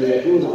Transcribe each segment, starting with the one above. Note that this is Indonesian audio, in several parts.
Gracias.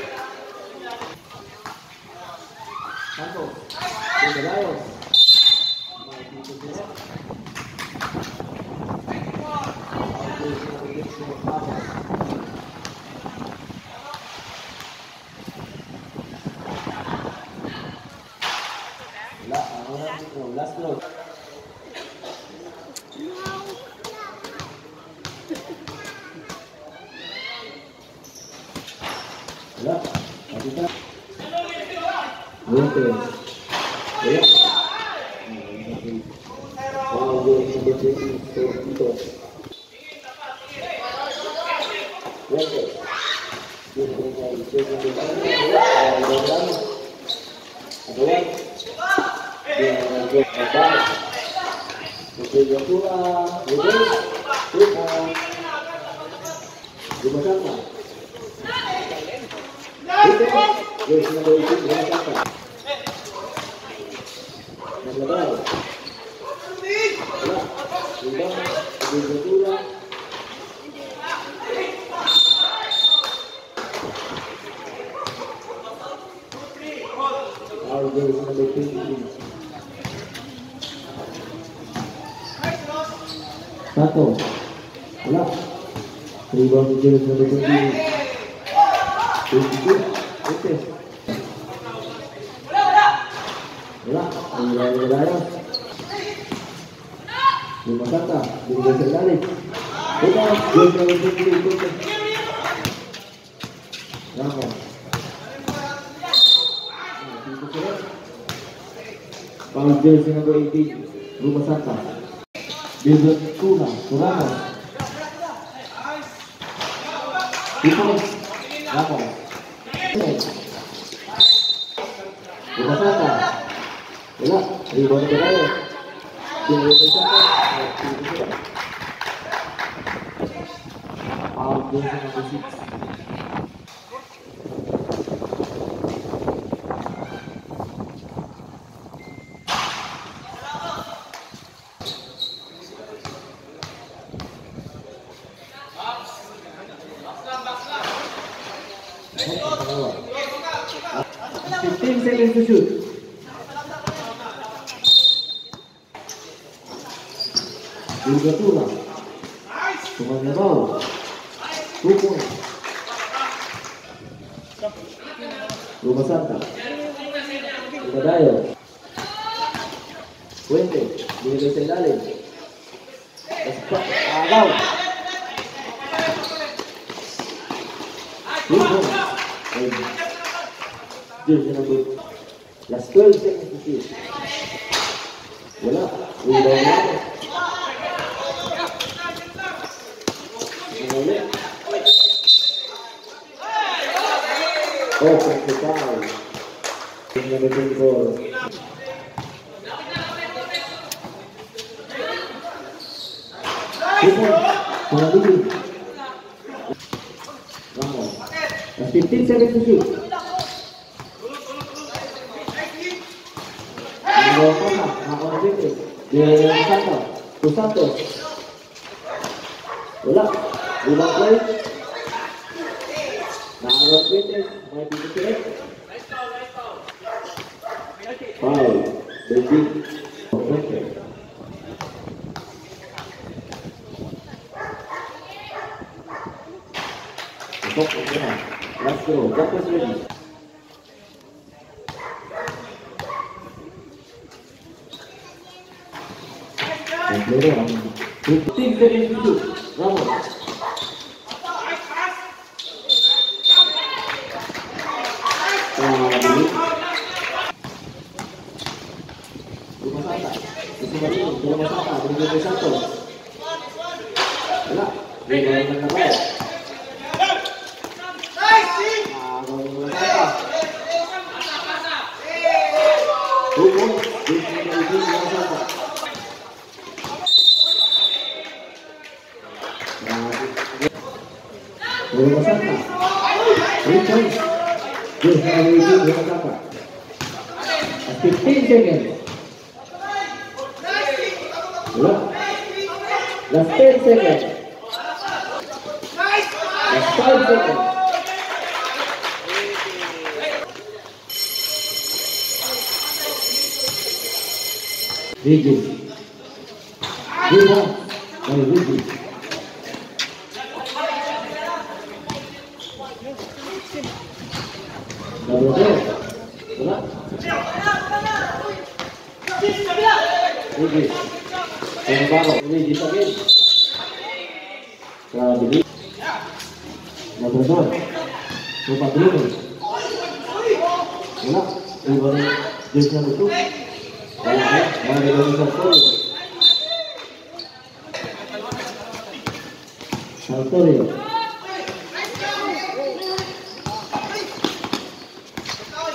Verde. Thank. Satu. Bola. ribuan kecil sampai tinggi. Tinggi. Oke. Bola. Bola. Bola. Lima kata. Bola sekali. Bola. Bola. Bola. Abdul Sinago ini Rumah Santa Bilbon Tuna Turano Dipulis Ramos Rumah Santa Ya, Ribon di Bilbon Santa Abdul Sinago Indi como animado. Tú Santa. Puente. De sendales. Agao. Tú Las cosas que necesitas. Open to down. Number 24. Hallelujah. Wow. That's 15 seconds to shoot. Number Kata, Maon Vete, De Santa, De Santo. Bola, bola play. Maon Vete, 考えていただけはい、レジ。Top of the hand. Let's go. Top is ready. Complete the range two. Bravo. Boleh Saka. Richards. Dia sekarang menuju Fifteen seconds. Last. Ten seconds. Last five seconds. Regis. Regis. Sa Sartorio. Sartorio.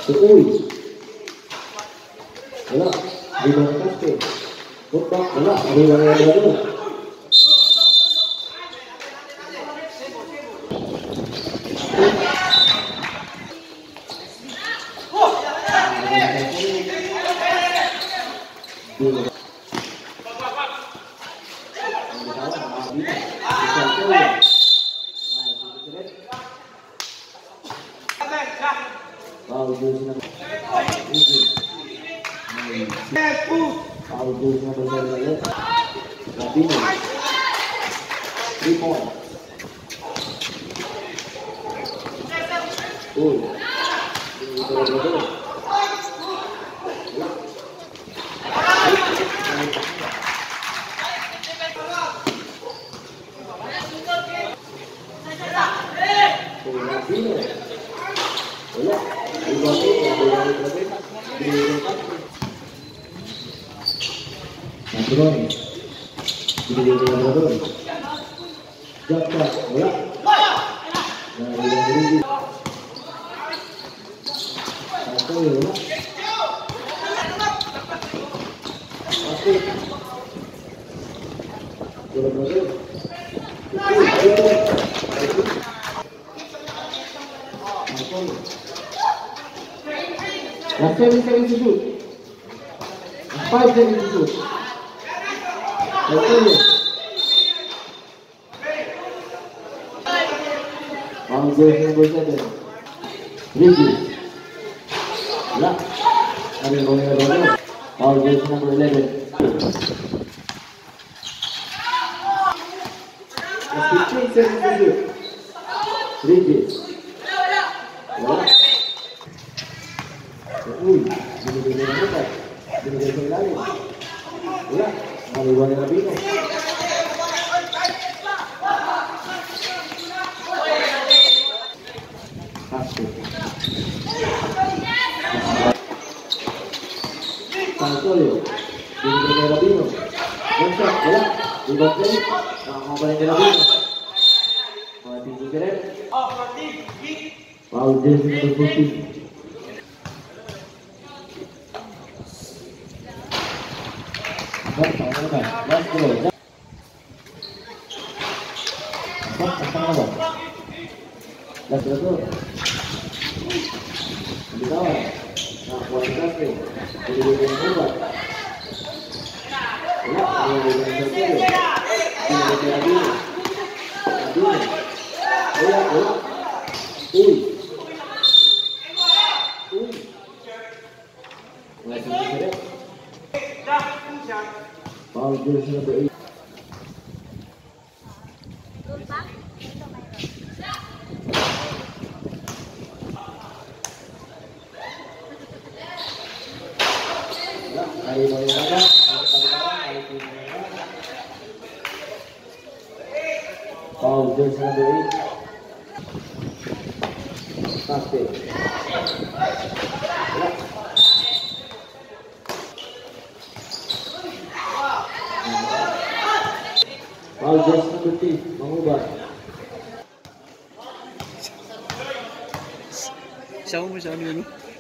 Tukoy. Wala. Iba rin kaste. Putbak. Wala. Iba rin Labrador. Three points. Oh. Nadroni. Binigay ni Nadroni. Jump shot. Wala. Nah, yang tinggi. Satu ya, wala. 772. 572. Continue. On goes number seven. Ricky. Yeah. I mean, going over there. On goes number 11. Let's 15, 72. Ricky. Tiene que ser nadie. Mira, no igual en la pico. Ah, Antonio, la ¿Verdad? ¿Y?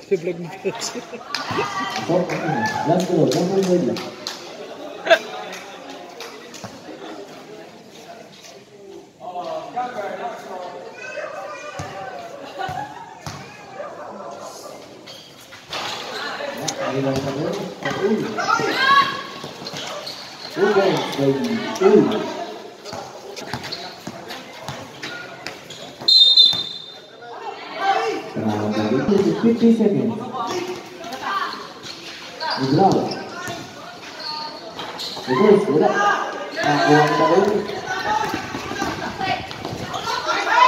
Ты, блядь, не Ooh. 50 seconds. Ibrahim. Reverse, wala. Nakuha ang tawag.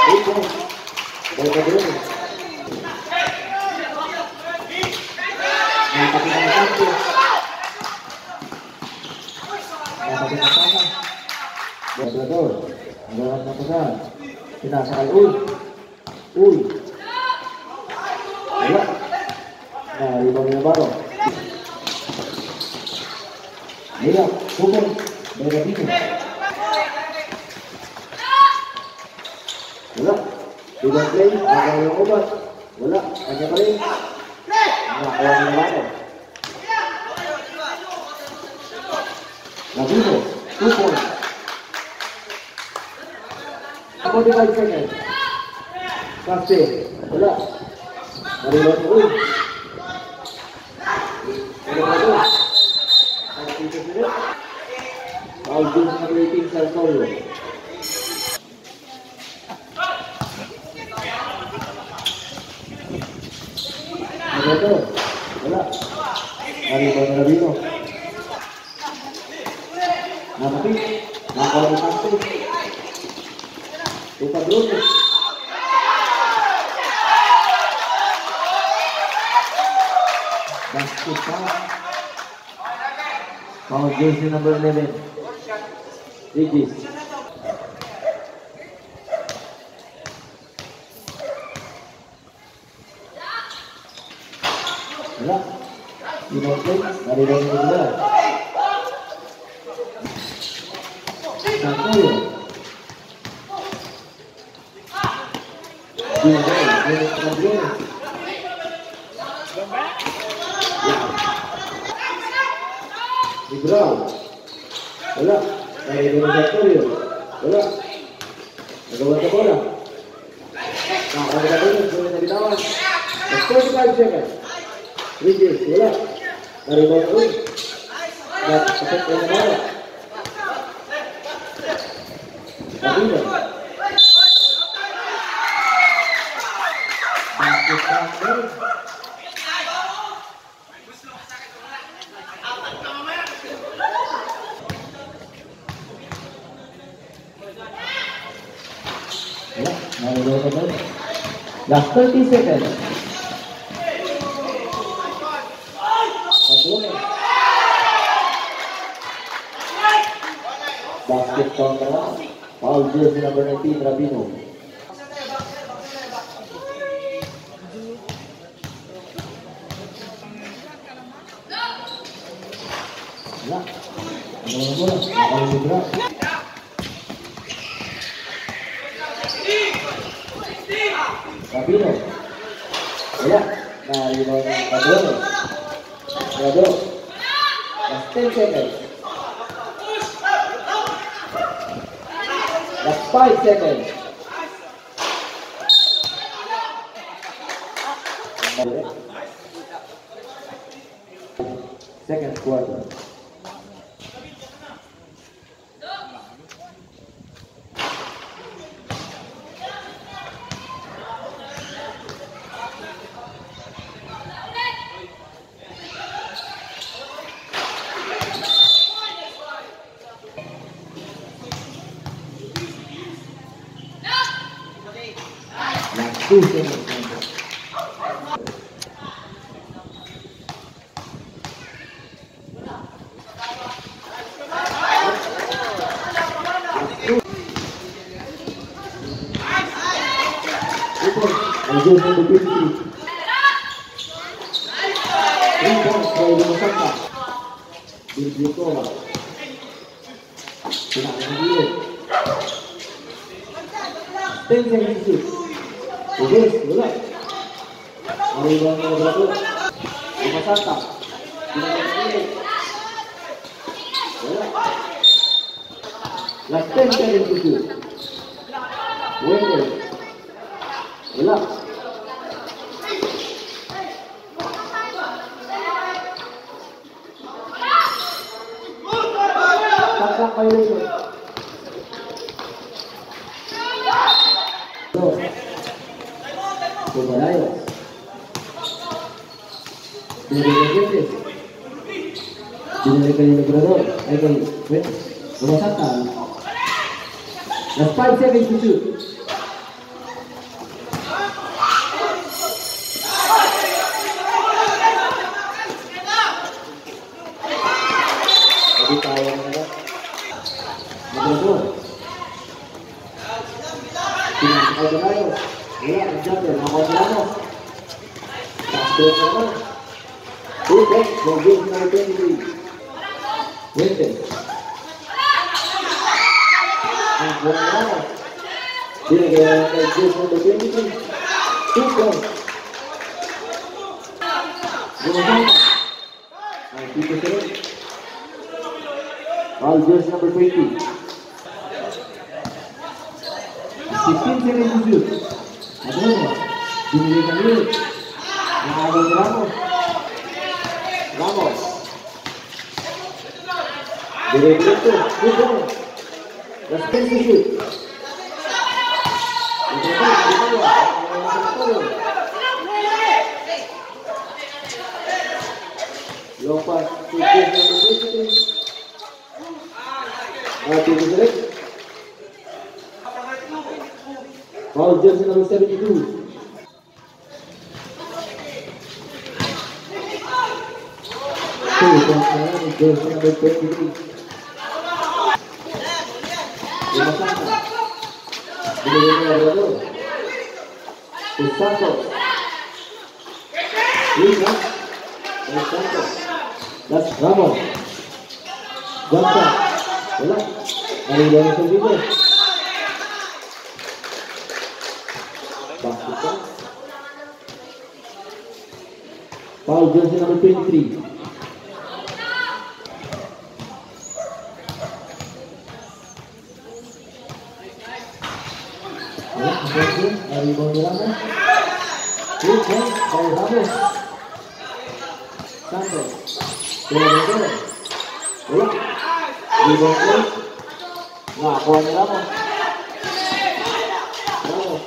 Ito. Balik ka doon. Nakapit ang sakto. Nakapit ang sakto. Labrador. Ang gawat na pasan. Sinasakal. Uy. Uy. Wala. Ibang play, nagawa yung obat. Wala, kanya pa rin. Nakakuha ng baro. Nabino, two points. 45 seconds. Kasi, wala. Nariwan mo, uy. Wala ka doon. Ang dito sila. Foul goals ng rating sa Solo. Ano to? Wala. Ano ba na dito? Pasti. Foul jersey number 11. Regis. Wala. Ibang play. Narinig mo nila. Santoyo. Binigay. Binigay sa Gabriel. организаторию была Голодомора. А Голодомора сегодня видала. Что же там чека? Видите, была Рыбаку. Last पर तीस second basket corner पाल jersey number 19 रबीनो Ya, ada orang-orang, ada orang-orang seconds. That's five seconds. útero. La tête est toujours. Kayo. Wait. Last 5 With it. Agora, Diga, mas Deus não depende de tudo. Vamos lá. Aqui, terceiro. All girls number 20. 16 seconds to shoot. Direito, muito bom. Já se tem sentido. Long pass to Jason. Ah, to Jason. Paul Jason number 72. Two, one, one, Jason number 23. Foul jersey number 23. đi đầy 15 mét Tiếp theo đầy 80 Santos Đưa đến đi này Đúng đi bộ cuối Ngả còn nữa không Đúng rồi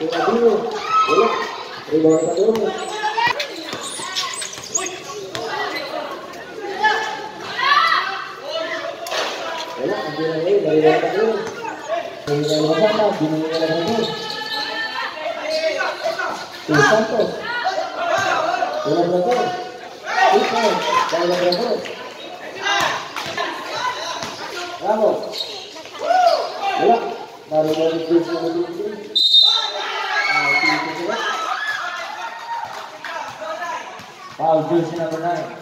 Đưa là đúng luôn Đúng Vì bộ là đúng rồi Đúng rồi, đây là đấy, đây là đấy. Đây là nó sắp ra, vì nó là đúng rồi. Los santos. Los abrazos. Hijo, los abrazos. Vamos. Mira. Vale, ya me puse, ya me puse. Wow, good, you know, tonight.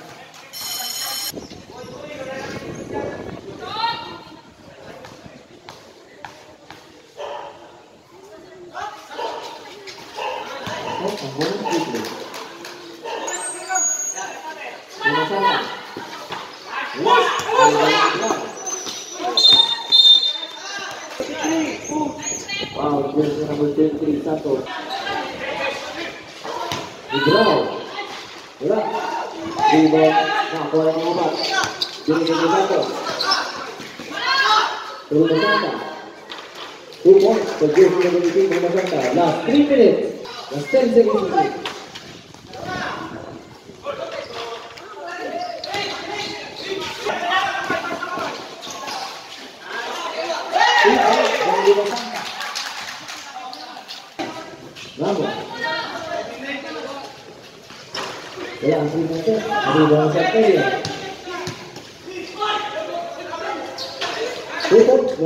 さあ、これはまだ。12分の3と。12分の3だ。Good work for 15 minutes, 15 minutes. Last 3 minutes. Last 10 seconds.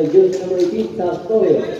Dios, no me distintas, todo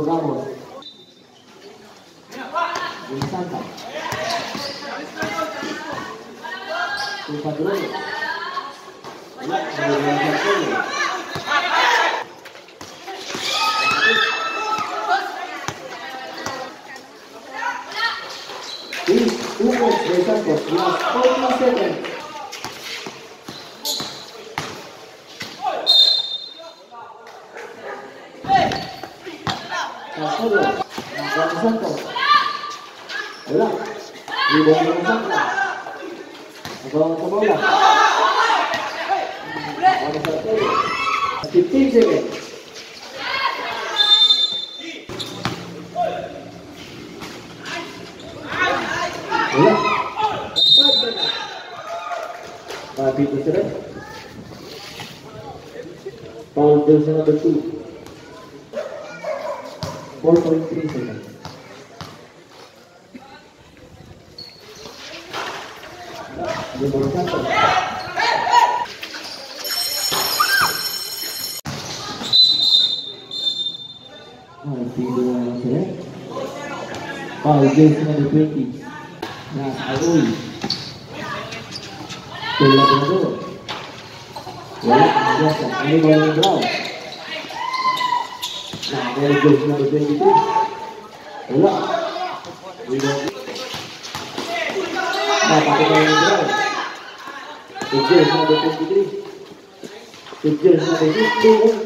jugamos. El Santa. El patrón. La organización. Y hubo tres sacos, más 47. bola. Fifteen seconds. Five people today. Paul Dilson number two. Ah, tido na lang sila. Foul bill sa number 20. Nah. Ini. Nah, dari jersey number 22. Bola. Rebound. Nah, pakai bola Brown. The jersey number 23. The jersey number 22.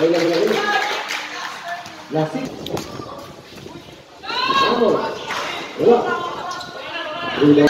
La Vamos.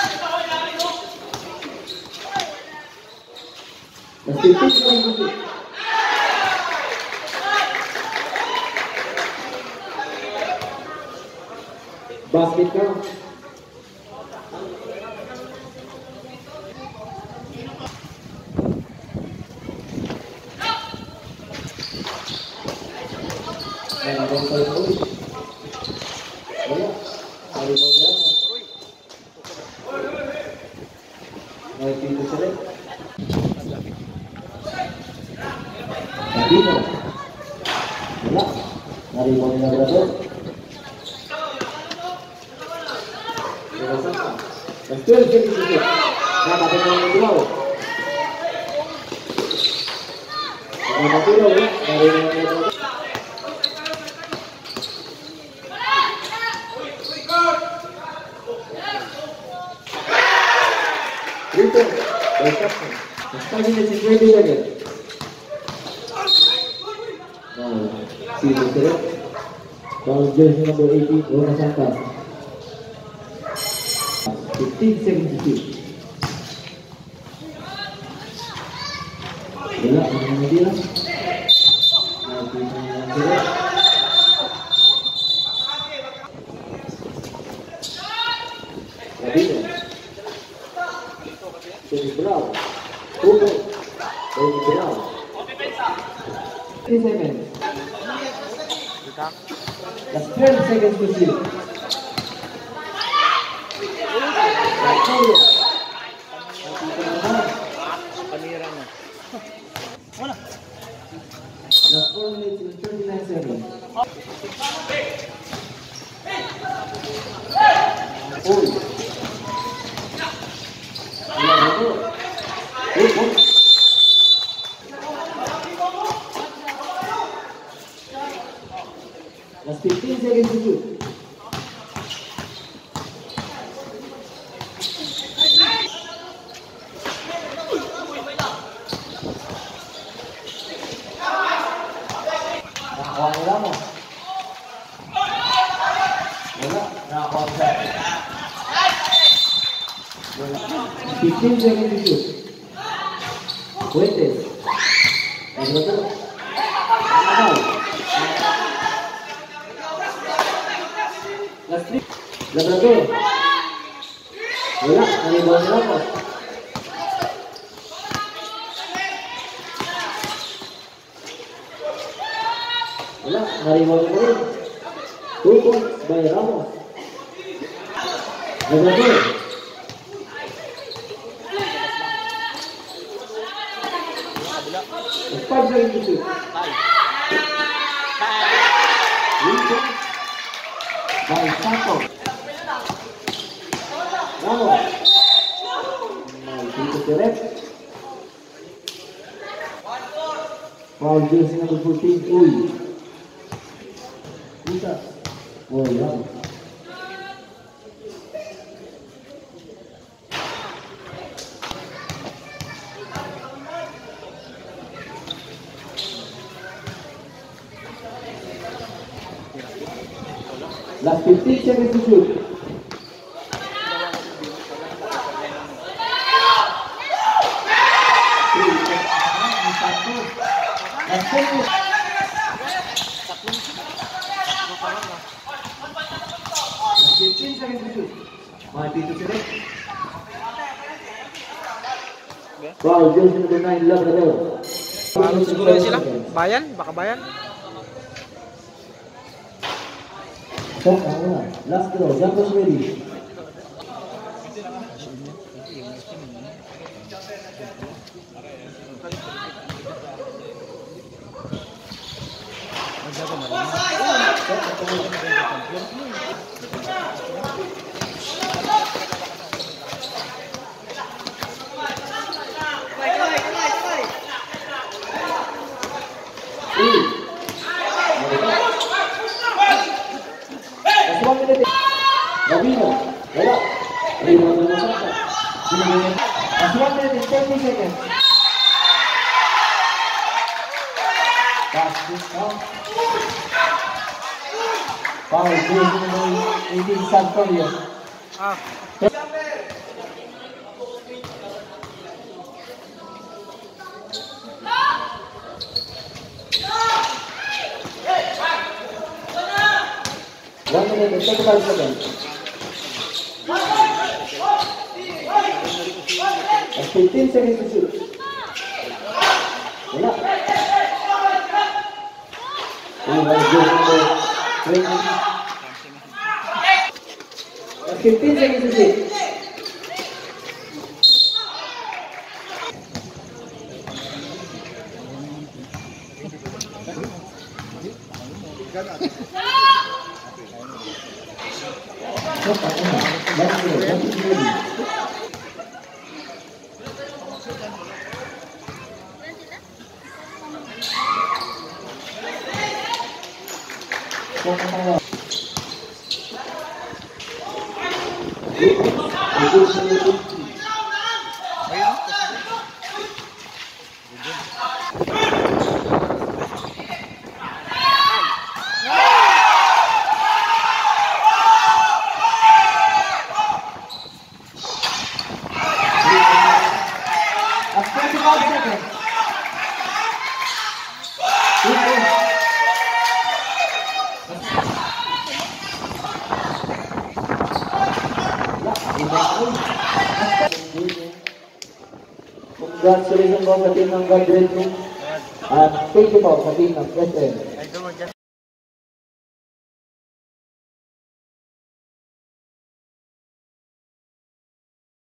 Jersey number 18, Rona Santa. 15 seconds to shoot. Medina. Thank you. That's 4 minutes and 39 seconds. Uy. Wala, nariwan ko rin. Two points by Ramos. Nagano. Five by two. Wilson by Sato. Ramos. Maldito direto. Valdir, cima do Fortim, 15 seconds to shoot. Mga dito si Rick. Foul, jersey number 9, Labrador. Parang siguro yun sila. Bayan? Baka bayan? Na? Back this up. Fala, eu queria que ninguém entrevistado com ele. Ah. Vamos ver, deixa eu fazer jogando. Acho que 15 segundos de jogo. Olha. Ele vai jogar. Así empieza que Gracias. ng graduate At thank you po sa team ng SM.